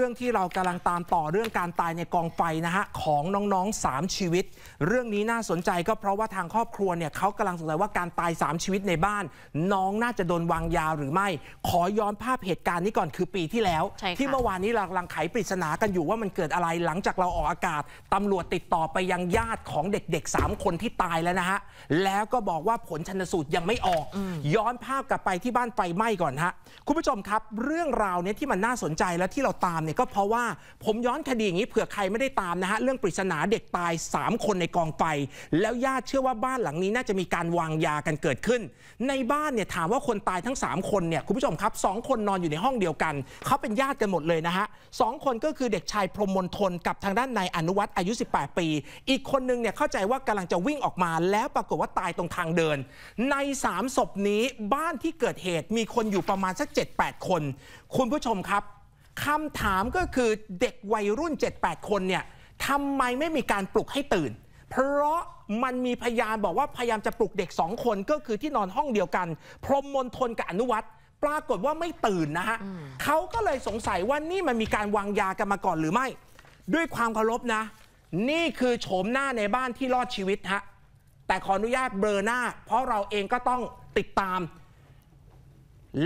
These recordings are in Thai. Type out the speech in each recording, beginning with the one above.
เรื่องที่เรากำลังตามต่อเรื่องการตายในกองไฟนะฮะของน้องๆ 3 ชีวิต เรื่องนี้น่าสนใจก็เพราะว่าทางครอบครัวเนี่ยเขากำลังสงสัยว่าการตาย 3 ชีวิตในบ้าน น้องน่าจะโดนวางยาหรือไม่ ขอย้อนภาพเหตุการณ์นี้ก่อนคือปีที่แล้วใช่ค่ะที่เมื่อวานนี้เรากำลังไขปริศนากันอยู่ว่ามันเกิดอะไรหลังจากเราออกอากาศตำรวจติดต่อไปยังญาติของเด็ก ๆ 3 คนที่ตายแล้วนะฮะแล้วก็บอกว่าผลชันสูตรยังไม่ออก ย้อนภาพกลับไปที่บ้านไฟไหม้ก่อนฮะคุณผู้ชมครับ เรื่องราวเนี้ยที่มันน่าสนใจและที่เราตามเนี่ยก็เพราะว่าผมย้อนคดีอย่างนี้เผื่อใครไม่ได้ตามนะฮะเรื่องปริศนาเด็กตาย 3 คนในกองไฟ แล้วญาติเชื่อว่าบ้านหลังนี้น่าจะมีการวางยากันเกิดขึ้น ในบ้านเนี่ยถามว่าคนตายทั้ง 3 คนเนี่ยคุณผู้ชมครับสองคนนอนอยู่ในห้องเดียวกันเขาเป็นญาติกันหมดเลยนะฮะสองคนก็คือเด็กชายพรมมนทนกับทางด้านนายอนุวัฒน์อายุ 18 ปี อีกคนนึงเนี่ยเข้าใจว่ากำลังจะวิ่งออกมา แล้วปรากฏว่าตายตรงทางเดิน ใน3ศพนี้บ้านที่เกิดเหตุมีคนอยู่ประมาณสัก 7-8 คน คุณผู้ชมครับ คำถามก็คือเด็กวัยรุ่น 7-8 คนเนี่ยทำไมไม่มีการปลุกให้ตื่น เพราะมันมีพยานบอกว่าพยายามจะปลุกเด็กสองคนก็คือที่นอนห้องเดียวกัน พรหมมนทนกับอนุวัตรปรากฏว่าไม่ตื่นนะฮะเขาก็เลยสงสัยว่านี่มันมีการวางยากันมาก่อนหรือไม่ ด้วยความเคารพนะ นี่คือโฉมหน้าในบ้านที่รอดชีวิตฮะแต่ขออนุญาตเบลอหน้า เพราะเราเองก็ต้องติดตาม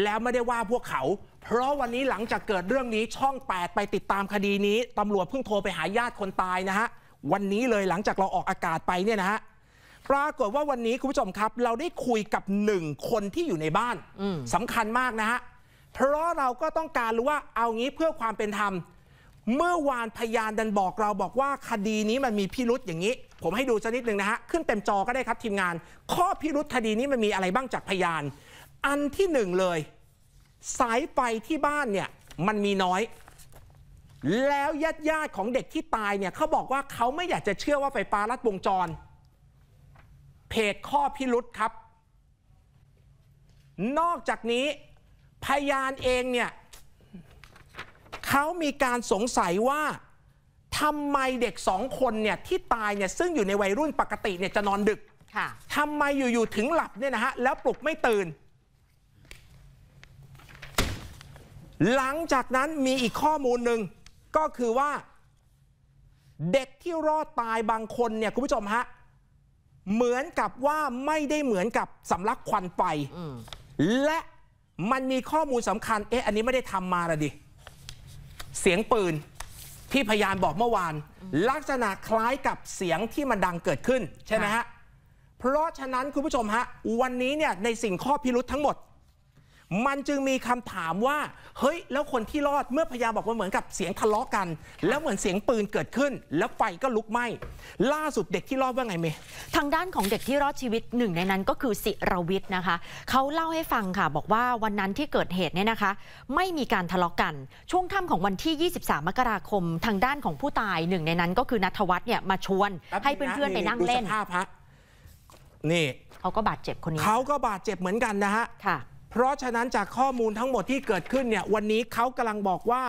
แล้วไม่ได้ว่าพวกเขา เพราะวันนี้หลังจากเกิดเรื่องนี้ช่อง 8 ไปติดตามคดีนี้ตำรวจเพิ่งโทรไปหาญาติคนตายนะฮะวันนี้เลยหลังจากเราออกอากาศไปเนี่ยนะฮะปรากฏว่าวันนี้คุณผู้ชมครับ เราได้คุยกับหนึ่งคนที่อยู่ในบ้านสำคัญมากนะฮะเพราะเราก็ต้องการรู้ว่าเอางี้เพื่อความเป็นธรรม เมื่อวานพยานดันบอกเราบอกว่าคดีนี้มันมีพิรุษอย่างนี้ ผมให้ดูสักนิดหนึ่งนะฮะขึ้นเต็มจอก็ได้ครับทีมงาน ข้อพิรุษคดีนี้มันมีอะไรบ้างจากพยาน อันที่หนึ่งเลย สายไฟที่บ้านเนี่ยมันมีน้อย แล้วญาติญาติๆของเด็กที่ตายเนี่ยเขาบอกว่าเขาไม่อยากจะเชื่อว่าไฟฟ้าลัดวงจร เพจข้อพิรุษครับ นอกจากนี้พยานเองเนี่ยเขามีการสงสัยว่าทำไมเด็กสองคนเนี่ยที่ตายเนี่ยซึ่งอยู่ในวัยรุ่นปกติเนี่ยจะนอนดึกค่ะทำไมอยู่ๆถึงหลับเนี่ยนะฮะแล้วปลุกไม่ตื่น หลังจากนั้นมีอีกข้อมูลหนึ่งก็คือว่า เด็กที่รอดตายบางคนเนี่ยคุณผู้ชมฮะเหมือนกับว่าไม่ได้เหมือนกับสำลักควันไฟอืมและมันมีข้อมูลสำคัญ เอ๊ะ อันนี้ไม่ได้ทำมาละดิ เสียงปืนที่พยานบอกเมื่อวาน ลักษณะคล้ายกับเสียงที่มันดังเกิดขึ้น ใช่ไหมฮะ เพราะฉะนั้นคุณผู้ชมฮะ วันนี้เนี่ยในสิ่งข้อพิรุษทั้งหมด มันจึงมีคำถามว่า เฮ้ย แล้วคนที่รอดเมื่อพยานบอกว่าเหมือนกับเสียงทะเลาะกัน แล้วเหมือนเสียงปืนเกิดขึ้น แล้วไฟก็ลุกไหม้ล่าสุดเด็กที่รอดว่าไงเมย์ทางด้านของเด็กที่รอดชีวิตหนึ่งในนั้นก็คือสิรวิทย์นะคะเขาเล่าให้ฟังค่ะ บอกว่าวันนั้นที่เกิดเหตุเนี่ยนะคะ ไม่มีการทะเลาะกัน ช่วงค่ำของวันที่ 23 มกราคม ทางด้านของผู้ตายหนึ่งในนั้นก็คือนัทวัฒน์เนี่ยมาชวน ให้เพื่อนๆไปนั่งเล่นดูสภาพฮะนี่เขาก็บาดเจ็บคนนี้เขาก็บาดเจ็บเหมือนกันนะฮะค่ะ เพราะฉะนั้นจากข้อมูลทั้งหมดที่เกิดขึ้นเนี่ยวันนี้เขากำลังบอกว่า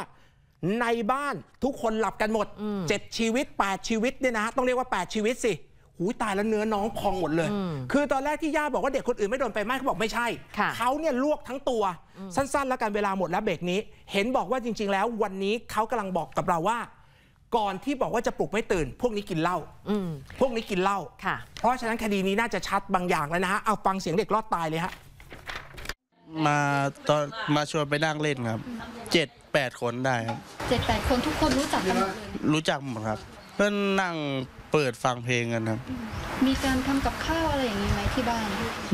ในบ้านทุกคนหลับกันหมดอืมเจ็ดชีวิต 8 ชีวิตเนี่ยนะฮะต้องเรียกว่า 8 ชีวิตสิหูยตายแล้วเนื้อน้องพองหมดเลยอืมคือตอนแรกที่ย่าบอกว่าเด็กคนอื่นไม่โดนไฟไหม้เขาบอกไม่ใช่ค่ะเขาเนี่ยลวกทั้งตัว สั้น ๆ แล้วกันเวลาหมดแล้วเบรกนี้ เห็นบอกว่าจริง ๆ แล้ววันนี้เขากำลังบอกกับเราว่า ก่อนที่บอกว่าจะปลุกไม่ตื่น พวกนี้กินเหล้าอืมพวกนี้กินเหล้าค่ะเพราะฉะนั้นคดีนี้น่าจะชัดบางอย่างแล้วนะฮะเอาฟังเสียงเด็กรอดตายเลยฮะ มาตอนมาชวนไปนั่งเล่นครับเจ็ดแปดคนได้ครับเจ็ดแปดคนทุกคนรู้จักกันหมดเลยรู้จักหมดครับเพื่อนนั่งเปิดฟังเพลงกันครับมีการทำกับข้าวอะไรอย่างนี้ไหมที่บ้าน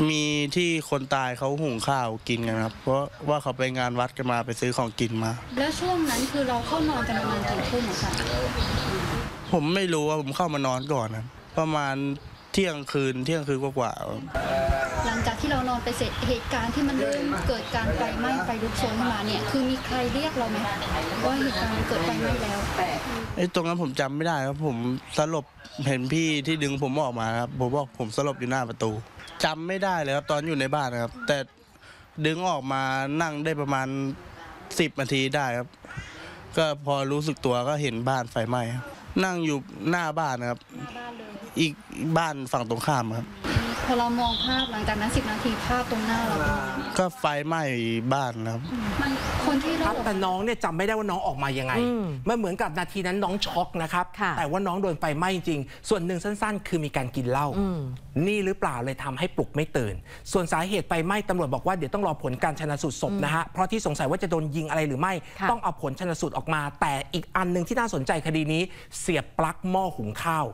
มีที่คนตายเขาหุงข้าวกินกันครับ เพราะว่าเขาไปงานวัดกันมาไปซื้อของกินมา แล้วช่วงนั้นคือเราเข้านอนกันประมาณกี่ทุ่มอะคะผมไม่รู้ว่าผมเข้ามานอนก่อนครับประมาณเที่ยงคืนเที่ยงคืนกว่าๆครับหลังจาก ที่เรานอนไปเสร็จเหตุการณ์ที่มันเริ่มเกิดการไฟไหม้ไฟลุกโชนขึ้นมาเนี่ยคือมีใครเรียกเราไหมว่าเหตุการณ์เกิดไฟไหม้แล้วไอ้ตรงนั้นผมจำไม่ได้ครับผมสลบเห็นพี่ที่ดึงผมออกมาครับผมบอกผมสลบอยู่หน้าประตูจำไม่ได้เลยครับตอนอยู่ในบ้านนะครับ แต่ดึงออกมานั่งได้ประมาณสิบนาทีได้ครับ ก็พอรู้สึกตัวก็เห็นบ้านไฟไหม้นั่งอยู่หน้าบ้านนะครับ อีกบ้านฝั่งตรงข้ามครับ พอเรามองภาพหลังจากนั้นสิบนาทีภาพตรงหน้าเราเป็นยังไงก็ไฟไหม้บ้านครับ มันคนที่คเรารับแต่น้องเนี่ยจำไม่ได้ว่าน้องออกมายังไงอืมมันเหมือนกับนาทีนั้นน้องช็อกนะครับค่ะแต่ว่าน้องโดนไฟไหม้จริง ส่วนหนึ่งสั้น ๆ คือมีการกินเหล้าอืมนี่หรือเปล่าเลยทำให้ปลุกไม่ตื่น ส่วนสาเหตุไฟไหม้ตำรวจบอกว่าเดี๋ยวต้องรอผลการชนะสูตรศพนะฮะเพราะที่สงสัยว่าจะโดนยิงอะไรหรือไม่ค่ะต้องเอาผลชนสูตรออกมา แต่อีกอันหนึ่งที่น่าสนใจคดีนี้ เสียบปลั๊กหม้อหุงข้าว